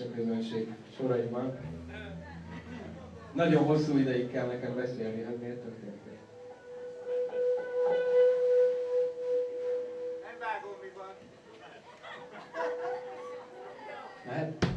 nincs a közönség soraiban. Nagyon hosszú ideig kell nekem beszélni, hogy miért történt ez. Nem vágom, mi van. Lehet?